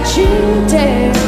let you down.